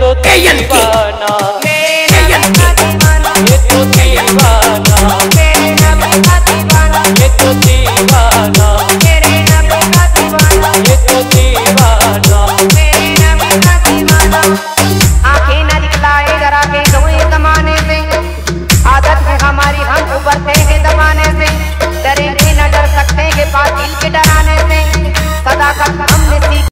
तो दीवाना ये तो दीवाना ये तो दीवाना ये तो दीवाना आँखें न दिखलाए जरा के गए कमाने से आदत है हमारी हम उबरते हैं दबाने से डरेंगे न डर सकते हैं बातिल के डराने से सदा का हमने सीख